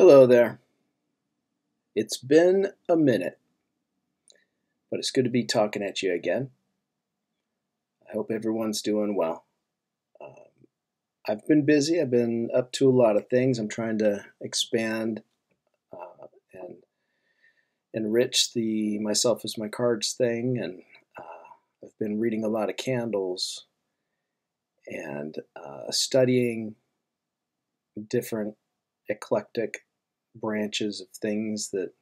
Hello there. It's been a minute, but it's good to be talking at you again. I hope everyone's doing well. Um, I've been busy. I've been up to a lot of things. I'm trying to expand uh, and enrich the myself is my cards thing, and uh, I've been reading a lot of candles and uh, studying different eclectic branches of things that,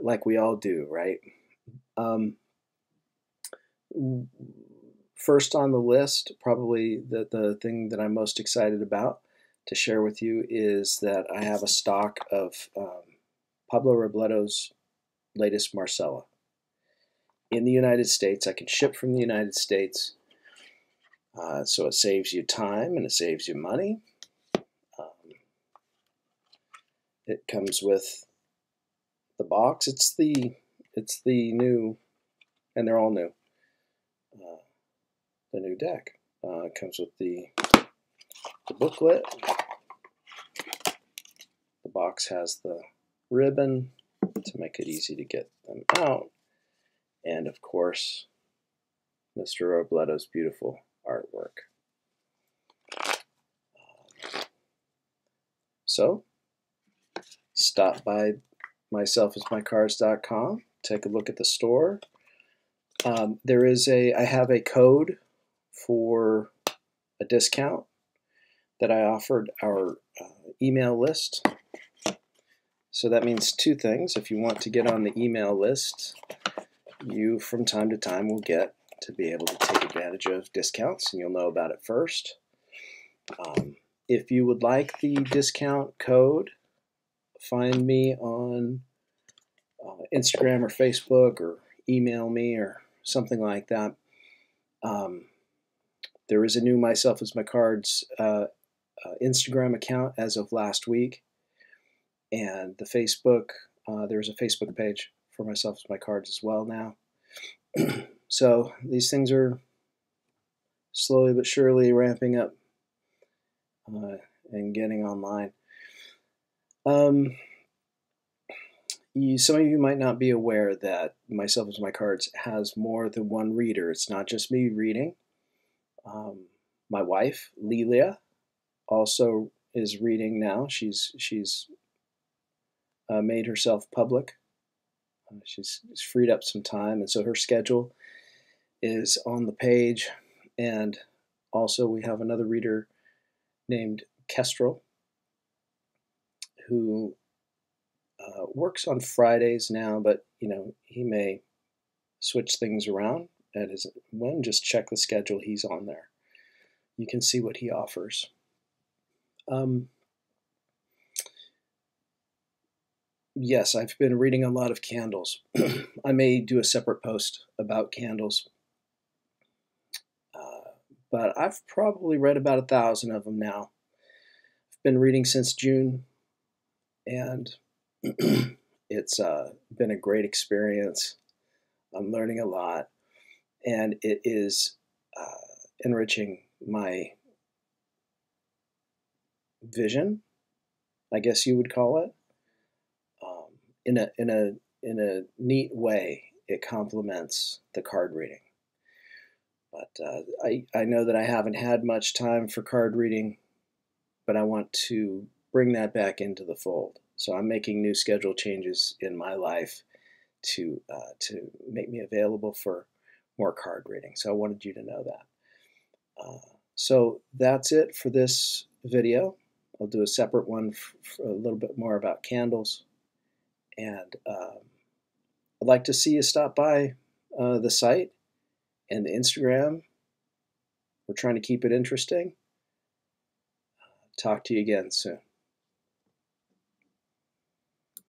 like we all do, right? Um, first on the list, probably the, the thing that I'm most excited about to share with you is that I have a stock of um, Pablo Robledo's latest Marsella. In the United States, I can ship from the United States, uh, so it saves you time and it saves you money. It comes with the box. It's the it's the new, and they're all new. Uh, the new deck. Uh, it comes with the the booklet. The box has the ribbon to make it easy to get them out, and of course, Mr. Robledo's beautiful artwork. Um, so stop by myselfismycards.com, take a look at the store. Um, there is a, I have a code for a discount that I offered our uh, email list. So that means two things. If you want to get on the email list, you from time to time will get to be able to take advantage of discounts and you'll know about it first. Um, if you would like the discount code, find me on uh, Instagram or Facebook or email me or something like that. Um, there is a new Myself is My Cards uh, uh, Instagram account as of last week. And the Facebook, uh, there's a Facebook page for Myself is My Cards as well now. so these things are slowly but surely ramping up uh, and getting online. Um, you, some of you might not be aware that Myself is My Cards has more than one reader. It's not just me reading. Um, my wife, Lelia, also is reading now. She's she's uh, made herself public. Uh, she's, she's freed up some time, and so her schedule is on the page. And also, we have another reader named Kestrel who uh, works on Fridays now, but you know he may switch things around at his when. Just check the schedule; he's on there. You can see what he offers. Um, yes, I've been reading a lot of candles. I may do a separate post about candles, uh, but I've probably read about a thousand of them now. I've been reading since June and it's uh, been a great experience. I'm learning a lot, and it is uh, enriching my vision, I guess you would call it, um, in a in a in a neat way. It complements the card reading. But uh, I I know that I haven't had much time for card reading, but I want to bring that back into the fold. So I'm making new schedule changes in my life to uh, to make me available for more card reading. So I wanted you to know that. Uh, so that's it for this video. I'll do a separate one for a little bit more about candles. And um, I'd like to see you stop by uh, the site and the Instagram. We're trying to keep it interesting. Talk to you again soon.